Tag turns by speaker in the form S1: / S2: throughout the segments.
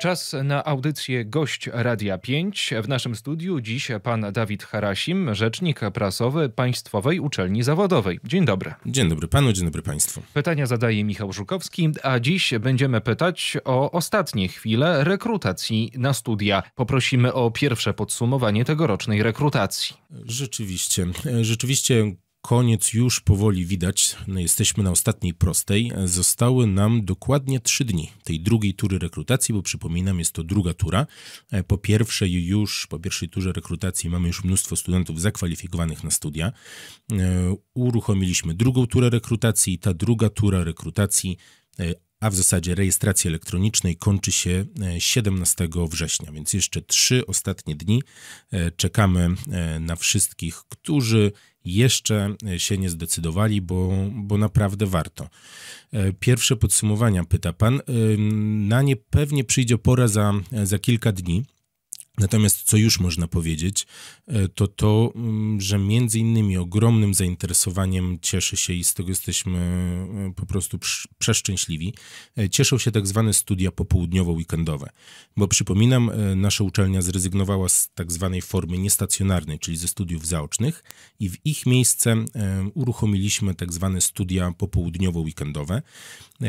S1: Czas na audycję Gość Radia 5. W naszym studiu dziś pan Dawid Harasim, rzecznik prasowy Państwowej Uczelni Zawodowej. Dzień dobry.
S2: Dzień dobry panu, dzień dobry państwu.
S1: Pytania zadaje Michał Żukowski, a dziś będziemy pytać o ostatnie chwile rekrutacji na studia. Poprosimy o pierwsze podsumowanie tegorocznej rekrutacji.
S2: Rzeczywiście, rzeczywiście koniec już powoli widać. No, jesteśmy na ostatniej prostej. Zostały nam dokładnie trzy dni tej drugiej tury rekrutacji, bo przypominam, jest to druga tura. Po pierwszej już, po pierwszej turze rekrutacji mamy już mnóstwo studentów zakwalifikowanych na studia. Uruchomiliśmy drugą turę rekrutacji ta druga tura rekrutacji a w zasadzie rejestracji elektronicznej kończy się 17 e, września, więc jeszcze trzy ostatnie dni e, czekamy e, na wszystkich, którzy jeszcze się nie zdecydowali, bo, bo naprawdę warto. Pierwsze podsumowania pyta pan. Na nie pewnie przyjdzie pora za, za kilka dni. Natomiast co już można powiedzieć, e, to to, mm, że między innymi ogromnym zainteresowaniem cieszy się i z tego jesteśmy e, po prostu przeszczęśliwi, e, cieszą się tak zwane studia popołudniowo-weekendowe. Bo przypominam, nasza uczelnia zrezygnowała z tak zwanej formy niestacjonarnej, czyli ze studiów zaocznych i w ich miejsce uruchomiliśmy tak zwane studia popołudniowo-weekendowe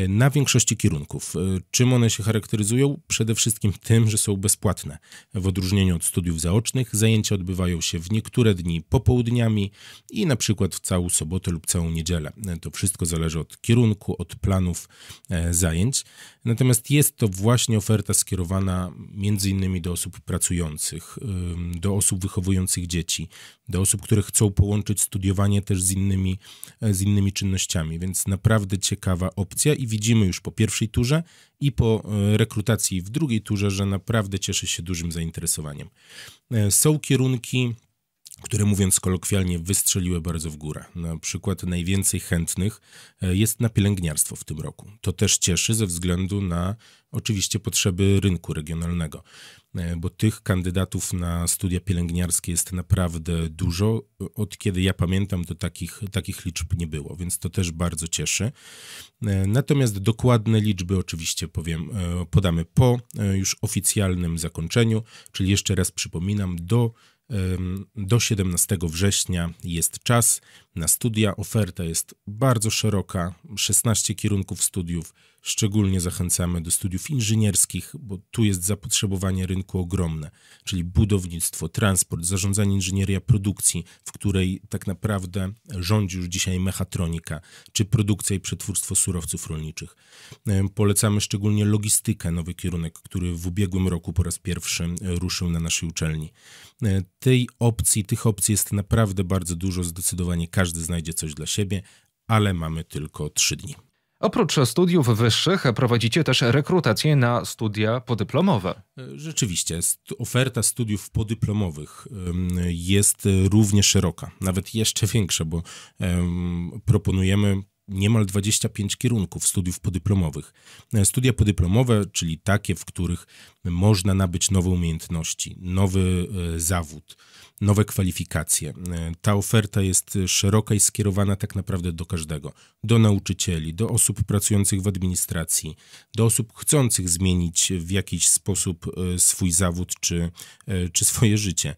S2: na większości kierunków. Czym one się charakteryzują? Przede wszystkim tym, że są bezpłatne. W odróżnieniu od studiów zaocznych, zajęcia odbywają się w niektóre dni popołudniami i na przykład w całą sobotę lub całą niedzielę. To wszystko zależy od kierunku, od planów e, zajęć. Natomiast jest to właśnie oferta skierowana między innymi do osób pracujących, do osób wychowujących dzieci, do osób, które chcą połączyć studiowanie też z innymi, e, z innymi czynnościami, więc naprawdę ciekawa opcja i widzimy już po pierwszej turze i po e, rekrutacji w drugiej turze, że naprawdę cieszy się dużym zainteresowaniem. E, są kierunki które mówiąc kolokwialnie wystrzeliły bardzo w górę. Na przykład najwięcej chętnych e, jest na pielęgniarstwo w tym roku. To też cieszy ze względu na oczywiście potrzeby rynku regionalnego, bo tych kandydatów na studia pielęgniarskie jest naprawdę dużo. Od kiedy ja pamiętam, to takich, takich liczb nie było, więc to też bardzo cieszy. E, natomiast dokładne liczby oczywiście powiem, podamy po już oficjalnym zakończeniu, czyli jeszcze raz przypominam, do do 17 września jest czas na studia. Oferta jest bardzo szeroka, 16 kierunków studiów. Szczególnie zachęcamy do studiów inżynierskich, bo tu jest zapotrzebowanie rynku ogromne, czyli budownictwo, transport, zarządzanie inżynieria produkcji, w której tak naprawdę rządzi już dzisiaj mechatronika, czy produkcja i przetwórstwo surowców rolniczych. Polecamy szczególnie logistykę, nowy kierunek, który w ubiegłym roku po raz pierwszy ruszył na naszej uczelni. Tej opcji, tych opcji jest naprawdę bardzo dużo, zdecydowanie każdy znajdzie coś dla siebie, ale mamy tylko trzy dni.
S1: Oprócz studiów wyższych prowadzicie też rekrutację na studia podyplomowe.
S2: Rzeczywiście, oferta studiów podyplomowych jest równie szeroka, nawet jeszcze większa, bo proponujemy niemal 25 kierunków studiów podyplomowych. Studia podyplomowe, czyli takie, w których można nabyć nowe umiejętności, nowy e, zawód, nowe kwalifikacje. Ta oferta jest szeroka i skierowana tak naprawdę do każdego. Do nauczycieli, do osób pracujących w administracji, do osób chcących zmienić w jakiś sposób e, swój zawód czy, e, czy swoje życie.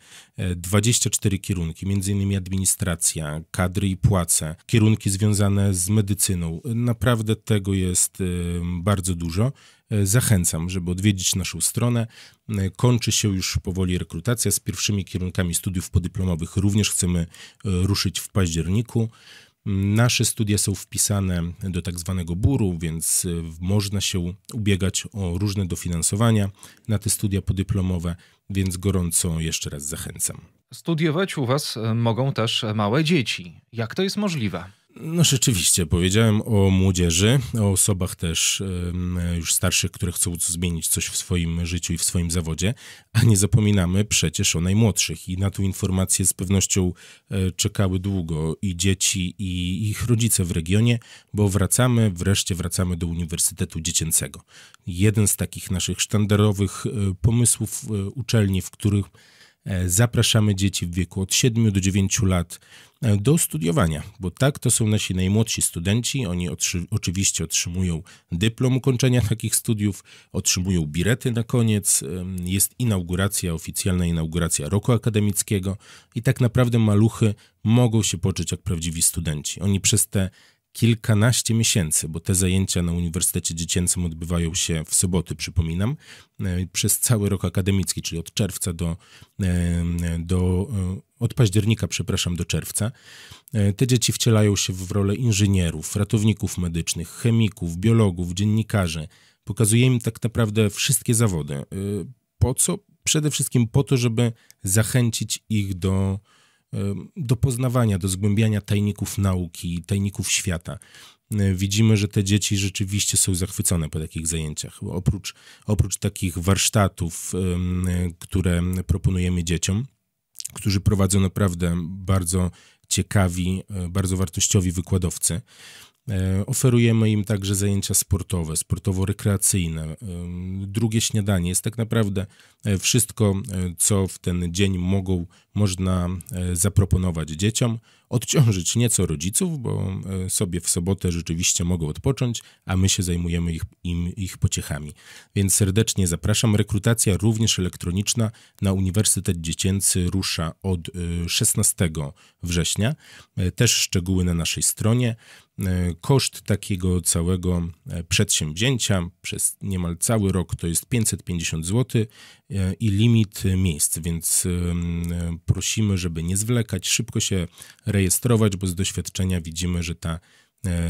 S2: 24 kierunki, innymi administracja, kadry i płace, kierunki związane z medycyną. Naprawdę tego jest bardzo dużo. E, zachęcam, żeby odwiedzić naszą stronę. E, kończy się już powoli rekrutacja z pierwszymi kierunkami studiów podyplomowych. Również chcemy e, ruszyć w październiku. Nasze studia są wpisane do tak zwanego buru, więc można się ubiegać o różne dofinansowania na te studia podyplomowe, więc gorąco jeszcze raz zachęcam.
S1: Studiować u Was mogą też małe dzieci. Jak to jest możliwe?
S2: No rzeczywiście, powiedziałem o młodzieży, o osobach też już starszych, które chcą zmienić coś w swoim życiu i w swoim zawodzie, a nie zapominamy przecież o najmłodszych i na tą informację z pewnością e, czekały długo i dzieci i ich rodzice w regionie, bo wracamy, wreszcie wracamy do Uniwersytetu Dziecięcego. Jeden z takich naszych sztandarowych e, pomysłów e, uczelni, w których zapraszamy dzieci w wieku od 7 do 9 lat e, do studiowania, bo tak to są nasi najmłodsi studenci. Oni otrzy, oczywiście otrzymują dyplom ukończenia takich studiów, otrzymują birety na koniec. Jest inauguracja, oficjalna inauguracja roku akademickiego i tak naprawdę maluchy mogą się poczuć jak prawdziwi studenci. Oni przez te kilkanaście miesięcy, bo te zajęcia na Uniwersytecie Dziecięcym odbywają się w soboty, przypominam, e, przez cały rok akademicki, czyli od czerwca do, e, do e, od października, przepraszam, do czerwca. Te dzieci wcielają się w rolę inżynierów, ratowników medycznych, chemików, biologów, dziennikarzy. Pokazuje im tak naprawdę wszystkie zawody. Po co? Przede wszystkim po to, żeby zachęcić ich do do poznawania, do zgłębiania tajników nauki, tajników świata. Widzimy, że te dzieci rzeczywiście są zachwycone po takich zajęciach. Oprócz, oprócz takich warsztatów, które proponujemy dzieciom, którzy prowadzą naprawdę bardzo ciekawi, e, bardzo wartościowi wykładowcy, E, oferujemy im także zajęcia sportowe, sportowo-rekreacyjne, e, drugie śniadanie. Jest tak naprawdę e, wszystko, co w ten dzień mogą, można zaproponować dzieciom. Odciążyć nieco rodziców, bo sobie w sobotę rzeczywiście mogą odpocząć, a my się zajmujemy ich, im, ich pociechami. Więc serdecznie zapraszam. Rekrutacja również elektroniczna na Uniwersytet Dziecięcy rusza od 16 września. Też szczegóły na naszej stronie. E, koszt takiego całego e, przedsięwzięcia przez niemal cały rok to jest 550 zł e, i limit miejsc, więc prosimy, żeby nie zwlekać, szybko się rejestrować, bo z doświadczenia widzimy, że ta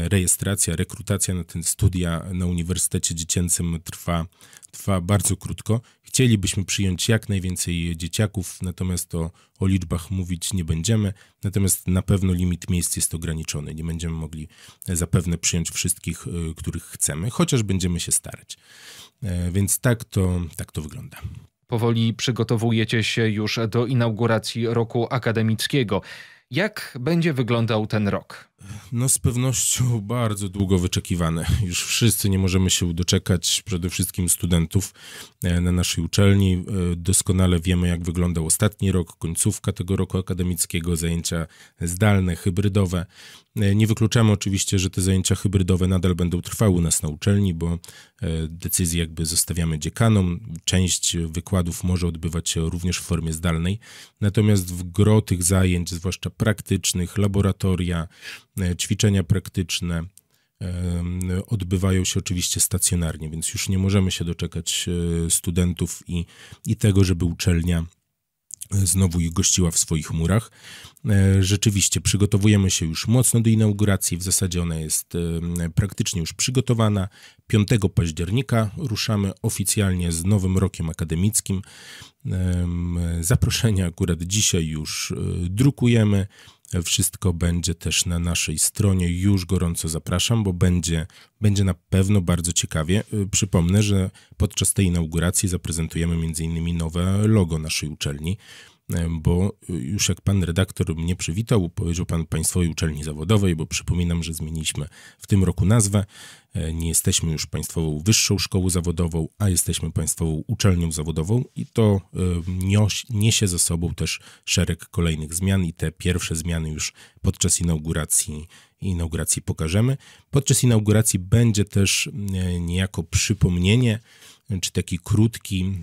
S2: rejestracja, rekrutacja na ten studia na Uniwersytecie Dziecięcym trwa, trwa bardzo krótko. Chcielibyśmy przyjąć jak najwięcej dzieciaków, natomiast o, o liczbach mówić nie będziemy. Natomiast na pewno limit miejsc jest ograniczony. Nie będziemy mogli zapewne przyjąć wszystkich, y, których chcemy, chociaż będziemy się starać. E, więc tak to, tak to wygląda.
S1: Powoli przygotowujecie się już do inauguracji roku akademickiego. Jak będzie wyglądał ten rok?
S2: No z pewnością bardzo długo wyczekiwane. Już wszyscy nie możemy się doczekać, przede wszystkim studentów e, na naszej uczelni. E, doskonale wiemy, jak wyglądał ostatni rok, końcówka tego roku akademickiego, zajęcia zdalne, hybrydowe. E, nie wykluczamy oczywiście, że te zajęcia hybrydowe nadal będą trwały u nas na uczelni, bo decyzje jakby zostawiamy dziekanom. Część wykładów może odbywać się również w formie zdalnej. Natomiast w gro tych zajęć, zwłaszcza praktycznych, laboratoria, ćwiczenia praktyczne odbywają się oczywiście stacjonarnie, więc już nie możemy się doczekać e, studentów i, i tego, żeby uczelnia e, znowu ich gościła w swoich murach. Rzeczywiście przygotowujemy się już mocno do inauguracji. W zasadzie ona jest praktycznie już przygotowana. 5 października ruszamy oficjalnie z nowym rokiem akademickim. Zaproszenia akurat dzisiaj już drukujemy. Wszystko będzie też na naszej stronie. Już gorąco zapraszam, bo będzie, będzie na pewno bardzo ciekawie. Y, przypomnę, że podczas tej inauguracji zaprezentujemy m.in. nowe logo naszej uczelni bo już jak pan redaktor mnie przywitał, powiedział pan Państwowej Uczelni Zawodowej, bo przypominam, że zmieniliśmy w tym roku nazwę. E, nie jesteśmy już Państwową Wyższą Szkołą Zawodową, a jesteśmy Państwową Uczelnią Zawodową i to e, niesie ze sobą też szereg kolejnych zmian i te pierwsze zmiany już podczas inauguracji inauguracji pokażemy. Podczas inauguracji będzie też e, niejako przypomnienie, czy taki krótki,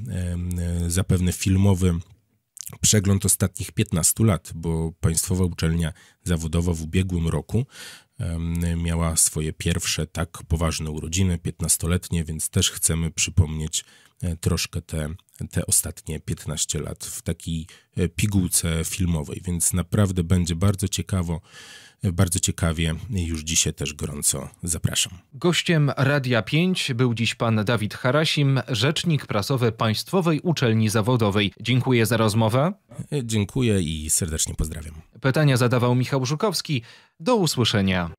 S2: zapewne filmowy przegląd ostatnich 15 lat, bo Państwowa Uczelnia Zawodowa w ubiegłym roku miała swoje pierwsze tak poważne urodziny, 15-letnie, więc też chcemy przypomnieć e, troszkę te, te ostatnie 15 lat w takiej e, pigułce filmowej, więc naprawdę będzie bardzo ciekawo bardzo ciekawie. Już dzisiaj też gorąco zapraszam.
S1: Gościem Radia 5 był dziś pan Dawid Harasim, rzecznik prasowy Państwowej Uczelni Zawodowej. Dziękuję za rozmowę.
S2: Dziękuję i serdecznie pozdrawiam.
S1: Pytania zadawał Michał Żukowski. Do usłyszenia.